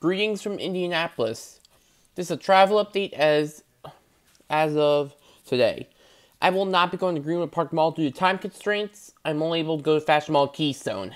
Greetings from Indianapolis. This is a travel update as as of today. I will not be going to Greenwood Park Mall due to time constraints. I'm only able to go to Fashion Mall Keystone.